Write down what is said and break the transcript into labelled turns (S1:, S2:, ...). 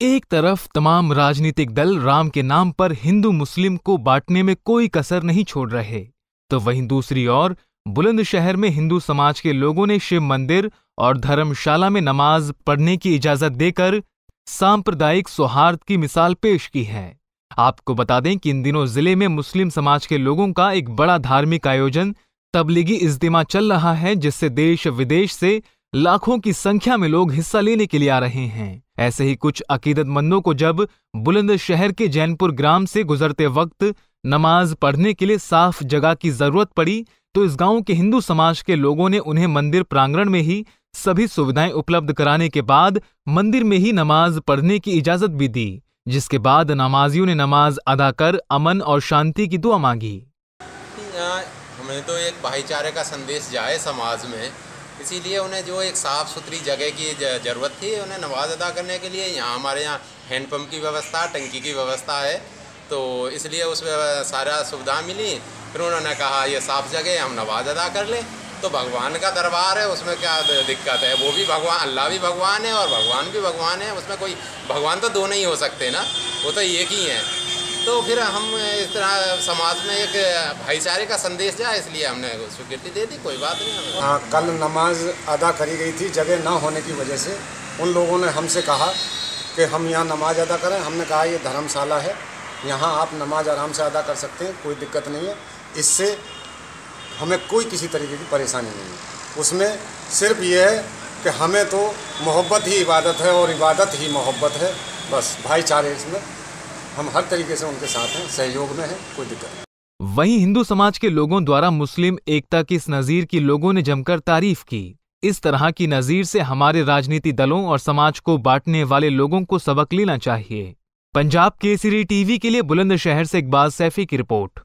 S1: एक तरफ़ तमाम राजनीतिक दल राम के नाम पर हिंदू मुस्लिम को बांटने में कोई कसर नहीं छोड़ रहे तो वहीं दूसरी ओर, बुलंदशहर में हिंदू समाज के लोगों ने शिव मंदिर और धर्मशाला में नमाज़ पढ़ने की इजाज़त देकर सांप्रदायिक सौहार्द की मिसाल पेश की है। आपको बता दें कि इन दिनों ज़िले में मुस्लिम समाज के लोगों का एक बड़ा धार्मिक आयोजन तबलीगी इज्तिमा चल रहा है, जिससे देश विदेश से लाखों की संख्या में लोग हिस्सा लेने के लिए आ रहे हैं। ऐसे ही कुछ अकीदतमंदों को जब बुलंद शहर के जैनपुर ग्राम से गुजरते वक्त नमाज़ पढ़ने के लिए साफ़ जगह की ज़रूरत पड़ी तो इस गाँव के हिंदू समाज के लोगों ने उन्हें मंदिर प्रांगण में ही सभी सुविधाएँ उपलब्ध कराने के बाद मंदिर में ही नमाज़ पढ़ने की इजाज़त भी दी, जिसके बाद नमाजियों ने नमाज़ अदा कर अमन और शांति की दुआ मांगी।
S2: हमें तो एक भाईचारे का संदेश जाए समाज में। इसीलिए उन्हें जो एक साफ़ सुथरी जगह की ज़रूरत थी, उन्हें नमाज़ अदा करने के लिए, यहाँ हमारे यहाँ हैंडपम्प की व्यवस्था, टंकी की व्यवस्था है। तो इसलिए उसमें सारा सुविधा मिली। फिर उन्होंने कहा, ये साफ़ जगह हम नमाज़ अदा कर लें। तो भगवान का दरबार है, उसमें क्या दिक्कत है? वो भी भगवान, अल्लाह भी भगवान है और भगवान भी भगवान है। उसमें कोई, भगवान तो दो नहीं हो सकते ना? वो तो एक ही हैं। तो फिर हम इस तरह समाज में एक भाईचारे का संदेश जाए इसलिए हमने स्वीकृति दे दी, कोई बात नहीं
S3: हाँ कल नमाज़ अदा करी गई थी, जगह ना होने की वजह से। उन लोगों ने हमसे कहा कि हम यहाँ नमाज़ अदा करें। हमने कहा, ये धर्मशाला है, यहाँ आप नमाज़ आराम से अदा कर सकते हैं, कोई दिक्कत नहीं है। इससे हमें कोई किसी तरीके की परेशानी नहीं है। उसमें सिर्फ़ ये है कि हमें तो मोहब्बत ही इबादत है और इबादत ही मोहब्बत है, बस। भाईचारे इसमें हम हर तरीके से उनके साथ हैं, सहयोग में हैं, कोई दिक्कत नहीं।
S1: वहीं हिंदू समाज के लोगों द्वारा मुस्लिम एकता की इस नज़ीर की लोगों ने जमकर तारीफ़ की। इस तरह की नज़ीर से हमारे राजनीति दलों और समाज को बांटने वाले लोगों को सबक लेना चाहिए। पंजाब केसरी टीवी के लिए बुलंदशहर से इकबाल सैफी की रिपोर्ट।